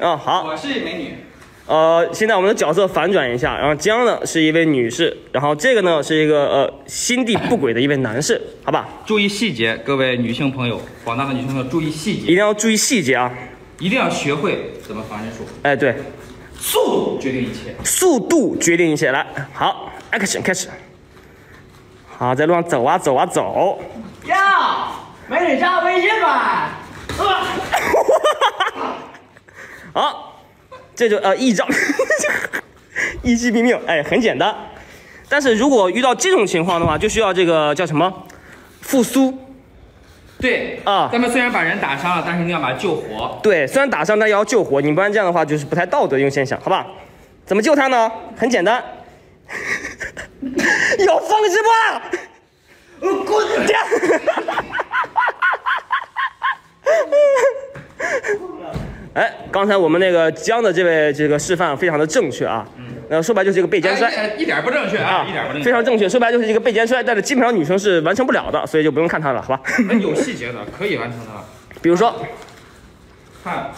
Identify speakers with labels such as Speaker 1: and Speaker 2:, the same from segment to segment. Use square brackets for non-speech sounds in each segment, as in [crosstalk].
Speaker 1: 嗯，好，
Speaker 2: 我是美女。
Speaker 1: 呃，现在我们的角色反转一下，然后江呢是一位女士，然后这个呢是一个呃心地不轨的一位男士，好吧？
Speaker 2: 注意细节，各位女性朋友，广大的女性朋友注意细节，
Speaker 1: 一定要注意细节啊！
Speaker 2: 一定要学会怎么防身术。
Speaker 1: 哎，对，
Speaker 2: 速度决定一切。
Speaker 1: 速度决定一切。来，好，action 开始。好，在路上走啊走啊走。
Speaker 3: 呀，美女加微信吧。
Speaker 1: 好。这就呃一招，一击毙命，哎，很简单。但是如果遇到这种情况的话，就需要这个叫什么复苏。
Speaker 2: 对啊，咱们虽然把人打伤了，但是一定要把他救活。
Speaker 1: 对，虽然打伤，但也要救活。你不然这样的话就是不太道德，用现象，好吧？怎么救他呢？很简单，[laughs] 有风是不？我滚 [laughs] 哎，刚才我们那个江的这位这个示范非常的正确啊，嗯，那说白就是一个背肩摔，
Speaker 2: 一点不正确啊，一点不正确，
Speaker 1: 非常正确，说白就是一个背肩摔，但是基本上女生是完成不了的，所以就不用看他了，好吧？
Speaker 2: 有细节的可以完成的，
Speaker 1: 比如说，
Speaker 2: 看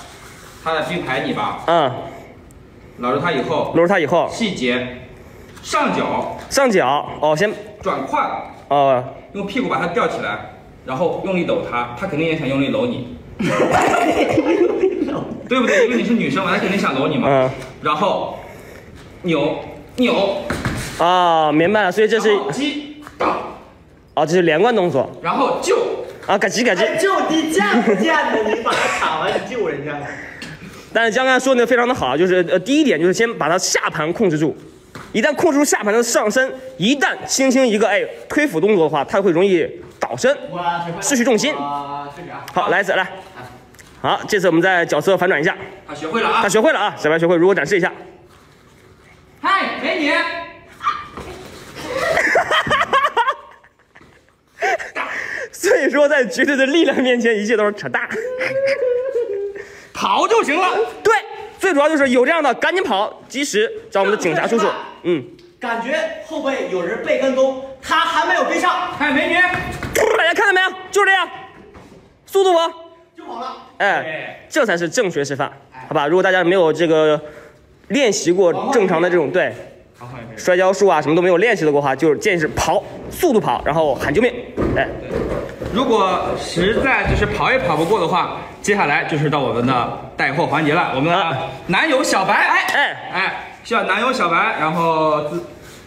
Speaker 2: 他的兵排你吧，
Speaker 1: 嗯，
Speaker 2: 搂着他以后，
Speaker 1: 搂着他以后，
Speaker 2: 细节，上脚，
Speaker 1: 上脚，哦，先。
Speaker 2: 转胯，
Speaker 1: 哦，
Speaker 2: 用屁股把他吊起来，然后用力搂他，他肯定也想用力搂你。[laughs] 对不对？因为你是女生嘛，她肯定想搂你嘛。嗯。然后扭扭。
Speaker 1: 啊，明白了。所以这是
Speaker 2: 击
Speaker 1: 啊，这是连贯动作。
Speaker 2: 然后救。
Speaker 1: 啊，嘎叽嘎叽。
Speaker 3: 救你贱不贱的？你把他卡完，你救人家。[laughs]
Speaker 1: 但是江刚说的非常的好，就是呃，第一点就是先把他下盘控制住，一旦控制住下盘的上身，一旦轻轻一个哎推腹动作的话，他会容易倒身，失去重心。好，来一次来。好，这次我们再角色反转一下。
Speaker 2: 他学会了啊！
Speaker 1: 他学会了啊！小白学会，如何展示一下。
Speaker 2: 嗨，美女。[laughs]
Speaker 1: 所以说，在绝对的力量面前，一切都是扯淡。
Speaker 2: 跑就行了。
Speaker 1: 对，最主要就是有这样的，赶紧跑，及时找我们的警察叔叔。
Speaker 3: 嗯。感觉后背有人被跟踪，他还没有跟上。
Speaker 2: 嗨，美女。
Speaker 1: 大家看到没有？就是这样，速度不？
Speaker 3: 好了，
Speaker 1: 哎，这才是正确示范，好吧？如果大家没有这个练习过正常的这种对摔跤术啊，什么都没有练习的话，就是建议是跑，速度跑，然后喊救命。哎，
Speaker 2: 如果实在就是跑也跑不过的话，接下来就是到我们的带货环节了。我们的男友小白，哎哎哎，需要男友小白，然后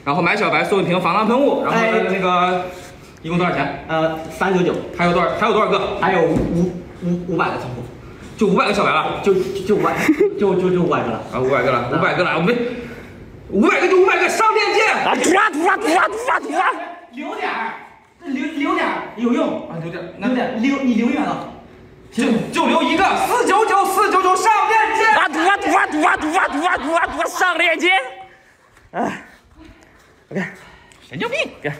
Speaker 2: 然后买小白送一瓶防狼喷雾，然后那个一共多少钱？
Speaker 3: 呃，三九九。
Speaker 2: 还有多少？还有多少个？
Speaker 3: 还有五。五五百个仓库，
Speaker 2: 就五百个小白了，
Speaker 3: 就就五百，就就就五百个了。
Speaker 2: 啊，五百个了，五百个了，我们五百个就五百个，上链接
Speaker 1: 啊，突啊突啊突啊突啊突啊，
Speaker 3: 留点儿，留留点儿有用
Speaker 2: 啊，留点，
Speaker 3: 留点，留你留远了，
Speaker 2: 就就留一个，四九九四九九上链接
Speaker 1: 啊，突啊突啊突啊突啊突啊突啊突啊上链接，哎，OK，
Speaker 2: 神经病，
Speaker 1: 给。